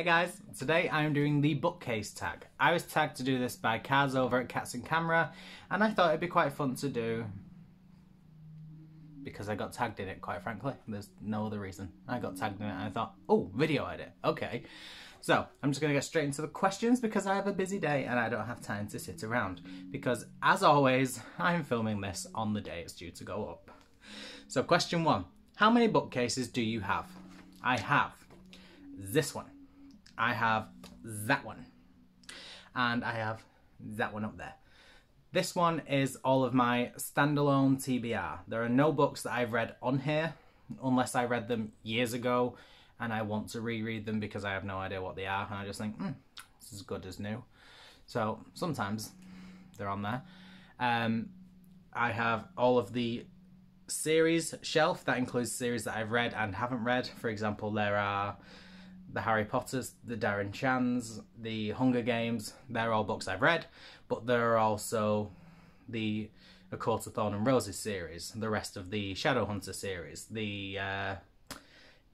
Hey guys, today I'm doing the bookcase tag. I was tagged to do this by Kaz over at Cats and Camera, and I thought it'd be quite fun to do because I got tagged in it, quite frankly. There's no other reason. I got tagged in it and I thought, oh, video edit, okay. So, I'm just going to get straight into the questions because I have a busy day and I don't have time to sit around. Because, as always, I'm filming this on the day it's due to go up. So, question one How many bookcases do you have? I have this one. I have that one. And I have that one up there. This one is all of my standalone TBR. There are no books that I've read on here, unless I read them years ago and I want to reread them because I have no idea what they are, and I just think, hmm, this is good as new. So sometimes they're on there. Um, I have all of the series shelf that includes series that I've read and haven't read. For example, there are the Harry Potters, the Darren Shans, the Hunger Games. They're all books I've read, but there are also the A Court of Thorn and Roses series, the rest of the Shadowhunter series, the uh,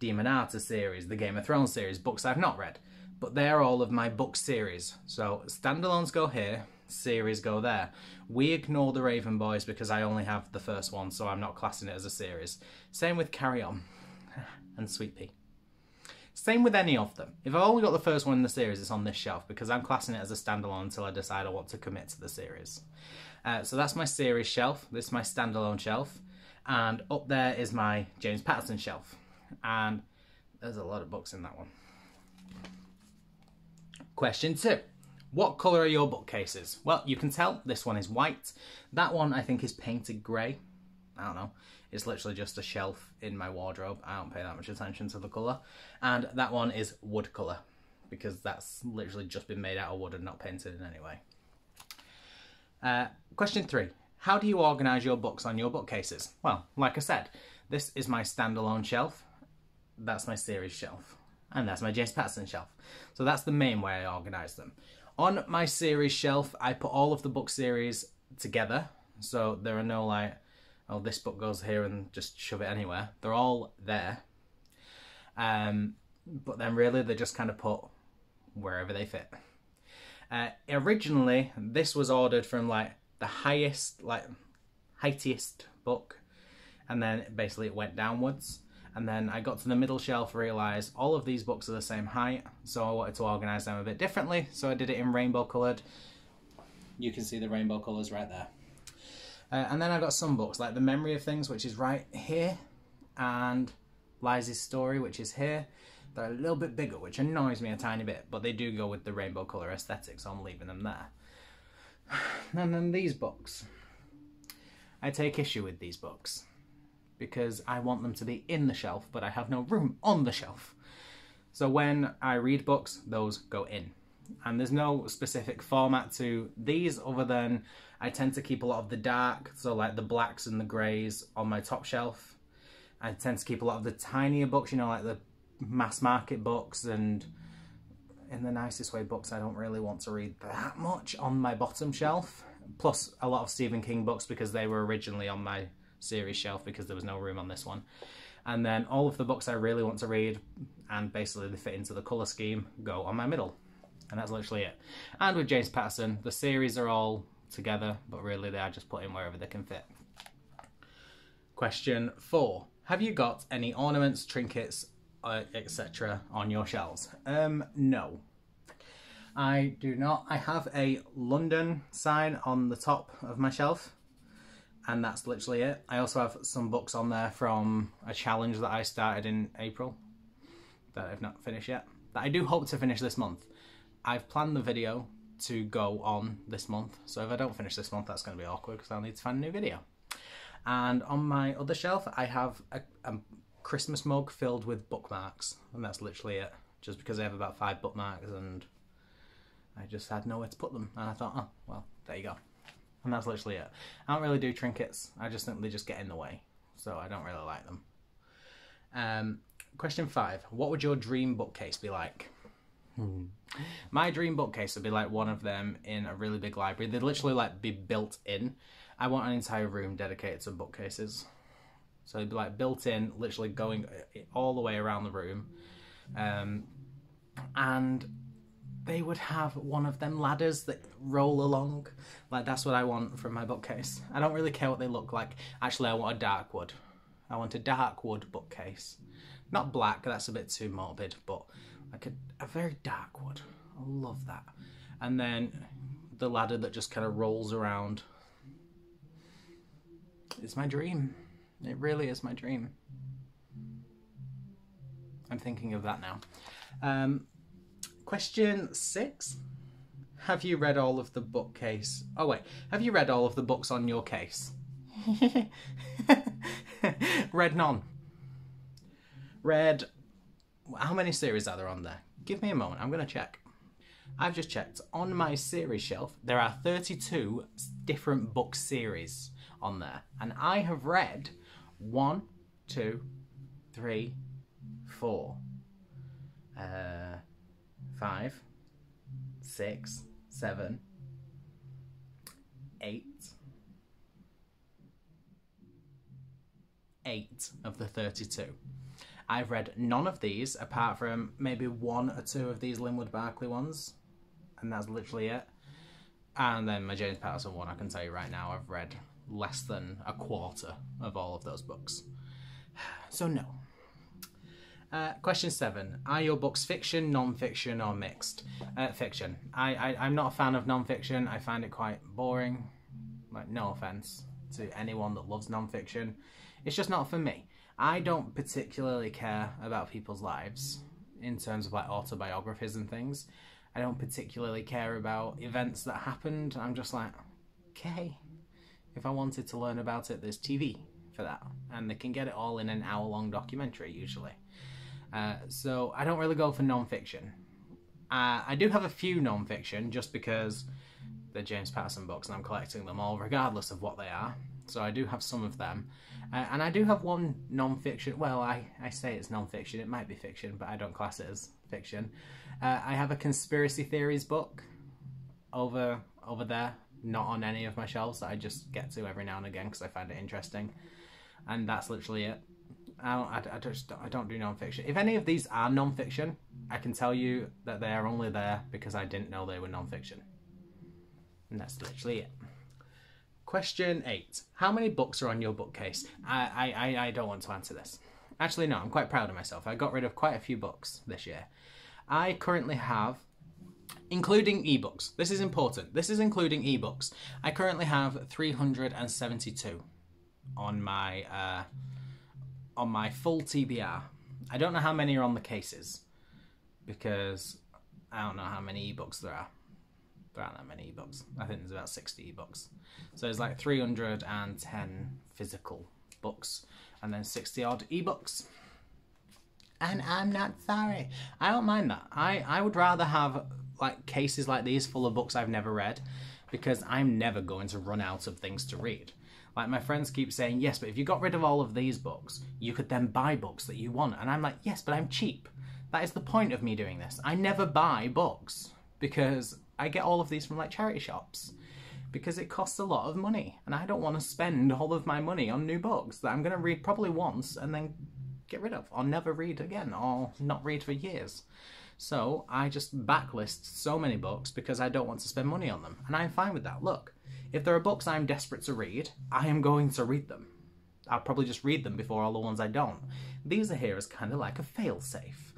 Demonata series, the Game of Thrones series, books I've not read. But they're all of my book series. So standalones go here, series go there. We ignore the Raven Boys because I only have the first one, so I'm not classing it as a series. Same with Carry On and Sweet Pea. Same with any of them. If I've only got the first one in the series, it's on this shelf because I'm classing it as a standalone until I decide I want to commit to the series. Uh, so that's my series shelf. This is my standalone shelf. And up there is my James Patterson shelf and there's a lot of books in that one. Question two. What colour are your bookcases? Well, you can tell this one is white. That one I think is painted grey. I don't know. It's literally just a shelf in my wardrobe. I don't pay that much attention to the colour. And that one is wood colour because that's literally just been made out of wood and not painted in any way. Uh, question three. How do you organise your books on your bookcases? Well, like I said, this is my standalone shelf that's my series shelf. And that's my James Patterson shelf. So that's the main way I organise them. On my series shelf, I put all of the book series together. So there are no like, oh, this book goes here and just shove it anywhere. They're all there. Um, but then really they just kind of put wherever they fit. Uh, originally, this was ordered from like the highest, like heightiest book, and then basically it went downwards. And then I got to the middle shelf, realised all of these books are the same height, so I wanted to organise them a bit differently, so I did it in rainbow coloured. You can see the rainbow colours right there. Uh, and then I've got some books, like The Memory of Things, which is right here, and Lisey's Story, which is here. They're a little bit bigger, which annoys me a tiny bit, but they do go with the rainbow colour aesthetic, so I'm leaving them there. And then these books. I take issue with these books because I want them to be in the shelf, but I have no room on the shelf. So when I read books, those go in. And there's no specific format to these other than I tend to keep a lot of the dark, so like the blacks and the greys on my top shelf. I tend to keep a lot of the tinier books, you know, like the mass market books and in the nicest way books I don't really want to read that much on my bottom shelf. Plus a lot of Stephen King books because they were originally on my series shelf because there was no room on this one. And then all of the books I really want to read and basically they fit into the colour scheme go on my middle. And that's literally it. And with James Patterson, the series are all together, but really they are just put in wherever they can fit. Question four. Have you got any ornaments, trinkets, uh, etc. on your shelves? Um, no. I do not. I have a London sign on the top of my shelf and that's literally it. I also have some books on there from a challenge that I started in April that I've not finished yet, that I do hope to finish this month. I've planned the video to go on this month, so if I don't finish this month, that's going to be awkward because I'll need to find a new video. And on my other shelf, I have a, a Christmas mug filled with bookmarks, and that's literally it. Just because I have about five bookmarks, and I just had nowhere to put them, and I thought, oh, well, there you go and that's literally it. I don't really do trinkets. I just think they just get in the way, so I don't really like them. Um, question five: What would your dream bookcase be like? My dream bookcase would be like one of them in a really big library. They'd literally like be built in. I want an entire room dedicated to bookcases. So it'd be like built in, literally going all the way around the room. Um, and they would have one of them ladders that roll along. Like that's what I want from my bookcase. I don't really care what they look like. Actually, I want a dark wood. I want a dark wood bookcase. Not black, that's a bit too morbid, but like a, a very dark wood. I love that. And then the ladder that just kind of rolls around. It's my dream. It really is my dream. I'm thinking of that now. Um, question six. Have you read all of the bookcase? Oh, wait. Have you read all of the books on your case? read none. Read. How many series are there on there? Give me a moment. I'm going to check. I've just checked. On my series shelf, there are 32 different book series on there. And I have read one, two, three, four, uh, five, six, seven, eight, eight of the 32. I've read none of these apart from maybe one or two of these Linwood Barclay ones, and that's literally it. And then my James Patterson one, I can tell you right now, I've read less than a quarter of all of those books. So, no. Uh, question seven: Are your books fiction, non-fiction, or mixed? Uh, fiction. I, I I'm not a fan of non-fiction. I find it quite boring. Like no offense to anyone that loves non-fiction, it's just not for me. I don't particularly care about people's lives in terms of like autobiographies and things. I don't particularly care about events that happened. I'm just like, okay. If I wanted to learn about it, there's TV for that, and they can get it all in an hour-long documentary usually. Uh, so I don't really go for non-fiction. Uh, I do have a few non-fiction just because they're James Patterson books and I'm collecting them all regardless of what they are. So I do have some of them. Uh, and I do have one non-fiction, well I, I say it's non-fiction, it might be fiction, but I don't class it as fiction. Uh, I have a conspiracy theories book over over there, not on any of my shelves that I just get to every now and again because I find it interesting. And that's literally it. I don't, I, I just I don't do non-fiction. If any of these are non-fiction, I can tell you that they are only there because I didn't know they were non-fiction. And that's literally it. Question eight: How many books are on your bookcase? I, I I don't want to answer this. Actually, no. I'm quite proud of myself. I got rid of quite a few books this year. I currently have including ebooks. This is important. This is including ebooks. I currently have 372 on my uh, on my full TBR. I don't know how many are on the cases because I don't know how many ebooks there are. There aren't that many ebooks. I think there's about 60 ebooks. So there's like 310 physical books and then 60 odd ebooks. And I'm not sorry. I don't mind that. I, I would rather have like cases like these full of books I've never read because I'm never going to run out of things to read. Like my friends keep saying, yes, but if you got rid of all of these books, you could then buy books that you want. And I'm like, yes, but I'm cheap. That is the point of me doing this. I never buy books because I get all of these from like charity shops because it costs a lot of money and I don't want to spend all of my money on new books that I'm going to read probably once and then get rid of or never read again or not read for years. So I just backlist so many books because I don't want to spend money on them and I'm fine with that. Look, if there are books I'm desperate to read, I am going to read them. I'll probably just read them before all the ones I don't. These are here as kind of like a fail-safe.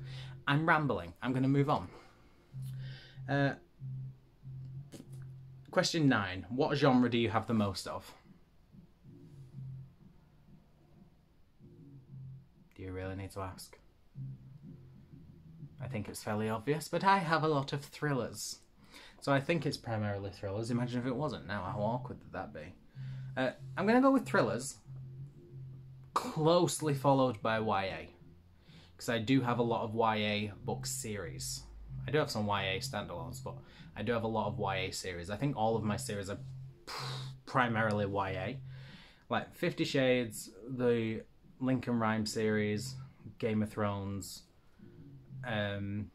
I'm rambling. I'm going to move on. Uh, question nine. What genre do you have the most of? Do you really need to ask? I think it's fairly obvious, but I have a lot of thrillers. So I think it's primarily thrillers. Imagine if it wasn't. Now, how awkward would that be? Uh, I'm going to go with thrillers, closely followed by YA. Because I do have a lot of YA book series. I do have some YA standalones, but I do have a lot of YA series. I think all of my series are primarily YA. Like Fifty Shades, the Lincoln Rhyme series, Game of Thrones, um,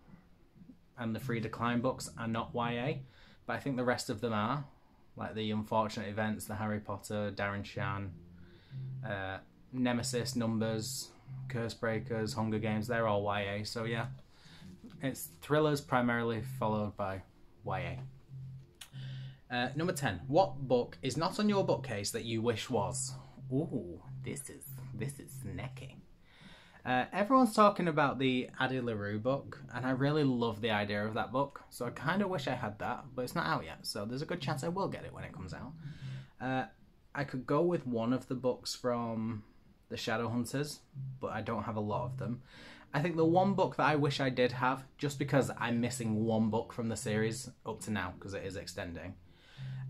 and the Frieda Klein books are not YA, but I think the rest of them are, like the Unfortunate Events, the Harry Potter, Darren Shan, uh, Nemesis, Numbers, Curse Breakers, Hunger Games. They're all YA. So yeah, It's thrillers primarily, followed by YA. Uh, number 10. What book is not on your bookcase that you wish was? Ooh, this is this is snacky. Uh, everyone's talking about the Addie LaRue book, and I really love the idea of that book. So I kind of wish I had that, but it's not out yet. So there's a good chance I will get it when it comes out. Uh, I could go with one of the books from the Shadowhunters, but I don't have a lot of them. I think the one book that I wish I did have, just because I'm missing one book from the series up to now, because it is extending,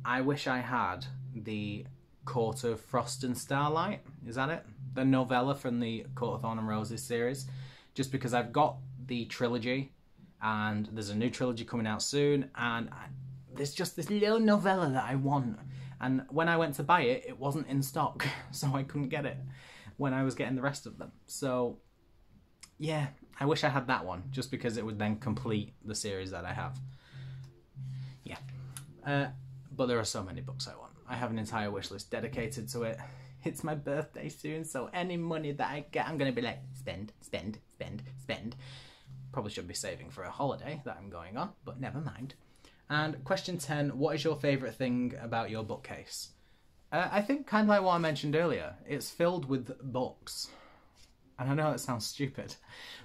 I wish I had the Court of Frost and Starlight. Is that it? The novella from the Court of Thorn and Roses series. Just because I've got the trilogy, and there's a new trilogy coming out soon, and I, there's just this little novella that I want. And when I went to buy it, it wasn't in stock, so I couldn't get it when I was getting the rest of them. So, yeah, I wish I had that one, just because it would then complete the series that I have. Yeah. Uh, but there are so many books I want. I have an entire wish list dedicated to it. It's my birthday soon, so any money that I get, I'm going to be like, spend, spend, spend, spend. Probably should be saving for a holiday that I'm going on, but never mind. And question 10 What is your favourite thing about your bookcase? Uh, I think kind of like what I mentioned earlier, it's filled with books. And I know it sounds stupid,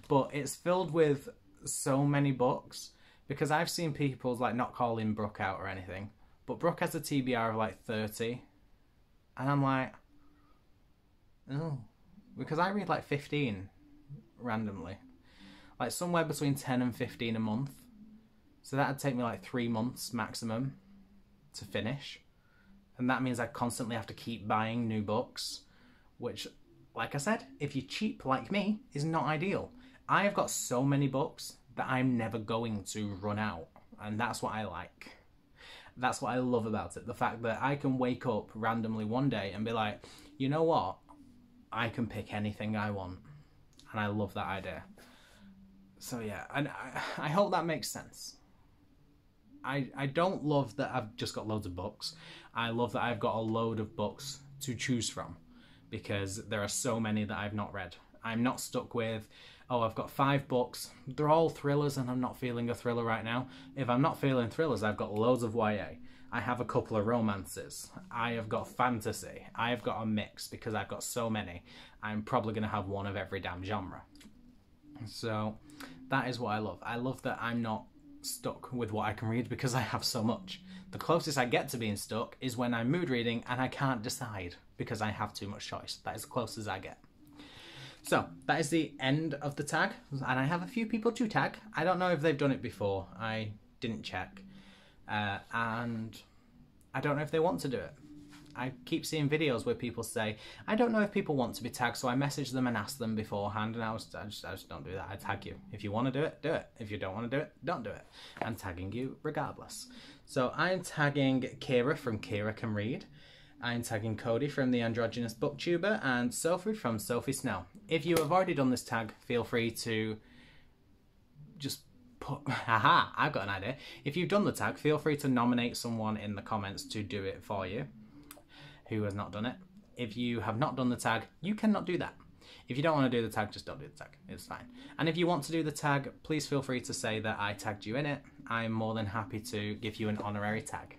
but it's filled with so many books because I've seen people like not calling Brooke out or anything, but Brooke has a TBR of like 30. And I'm like, oh, because I read like 15 randomly, like somewhere between 10 and 15 a month. So that'd take me like three months maximum to finish and that means I constantly have to keep buying new books, which, like I said, if you're cheap like me, is not ideal. I have got so many books that I'm never going to run out, and that's what I like. That's what I love about it. The fact that I can wake up randomly one day and be like, you know what? I can pick anything I want. And I love that idea. So yeah, and I, I hope that makes sense. I, I don't love that I've just got loads of books. I love that I've got a load of books to choose from because there are so many that I've not read. I'm not stuck with, oh, I've got five books. They're all thrillers and I'm not feeling a thriller right now. If I'm not feeling thrillers, I've got loads of YA. I have a couple of romances. I have got fantasy. I have got a mix because I've got so many. I'm probably going to have one of every damn genre. So that is what I love. I love that I'm not stuck with what I can read because I have so much. The closest I get to being stuck is when I'm mood reading and I can't decide because I have too much choice. That is close as I get. So that is the end of the tag, and I have a few people to tag. I don't know if they've done it before. I didn't check, uh, and I don't know if they want to do it. I keep seeing videos where people say, I don't know if people want to be tagged, so I message them and ask them beforehand, and I, was, I, just, I just don't do that. I tag you. If you want to do it, do it. If you don't want to do it, don't do it. I'm tagging you regardless. So I'm tagging Kira from Kira Can Read. I'm tagging Cody from the Androgynous Booktuber and Sophie from Sophie Snell. If you have already done this tag, feel free to just put. Haha, I've got an idea. If you've done the tag, feel free to nominate someone in the comments to do it for you who has not done it. If you have not done the tag, you cannot do that. If you don't want to do the tag, just don't do the tag. It's fine. And if you want to do the tag, please feel free to say that I tagged you in it. I'm more than happy to give you an honorary tag.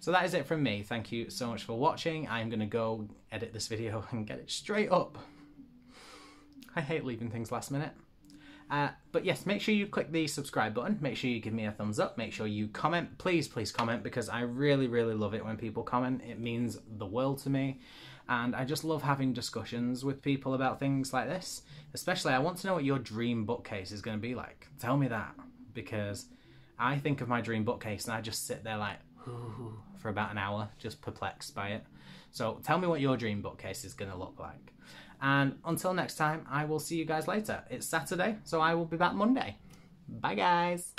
So that is it from me. Thank you so much for watching. I'm going to go edit this video and get it straight up. I hate leaving things last minute. Uh, but yes, make sure you click the subscribe button. Make sure you give me a thumbs up. Make sure you comment. Please, please comment because I really, really love it when people comment. It means the world to me. And I just love having discussions with people about things like this. Especially, I want to know what your dream bookcase is going to be like. Tell me that because I think of my dream bookcase and I just sit there like, for about an hour, just perplexed by it. So tell me what your dream bookcase is going to look like. And until next time, I will see you guys later. It's Saturday, so I will be back Monday. Bye, guys.